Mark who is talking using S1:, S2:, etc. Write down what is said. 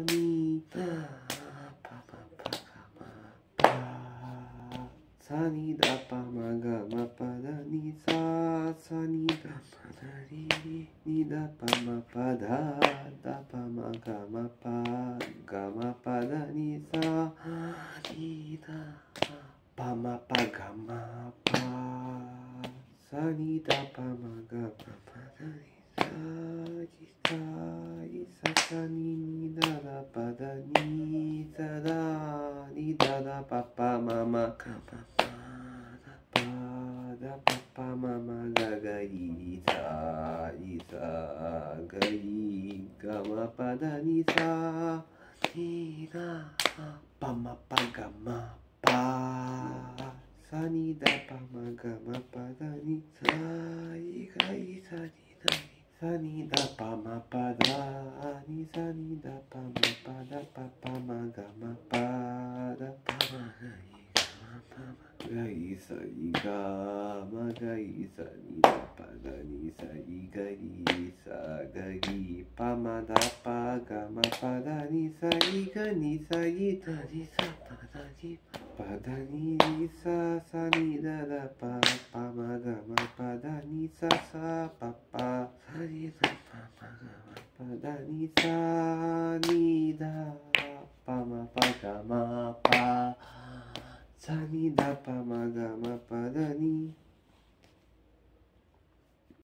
S1: にだパマパガマパサニダパマガマパダニササニダパダリニダパマパダダパマガマパガマパダニサニダパマパガマパサニダパマガマパダニサギサイササニダパダニザダニダダパパママカパパダパダパパママガガイザイザガイガマパダニサニダパマパガマパサニダパマガマパダニサイガイサニ Sani da pa ma pa da ni sani da pa ma pa da pa pa ma ga ma pa da pa ma ga i ga ma pa ma ga i sa i ga ma ga i sa ni da pa ga ni sa i ga i sa ga i pa ma da pa ga ma pa da ni sa i ga ni sa i da ni sa pa da ni pa da ni ni sa sa ni da da pa pa ma ga ma pa da ni sa sa pa pa da ni sa ni da pa ma pa ga ma pa sa ni da pa ma ga ma pa da ni